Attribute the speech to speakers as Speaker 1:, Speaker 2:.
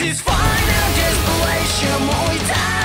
Speaker 1: This is final desperation. もう痛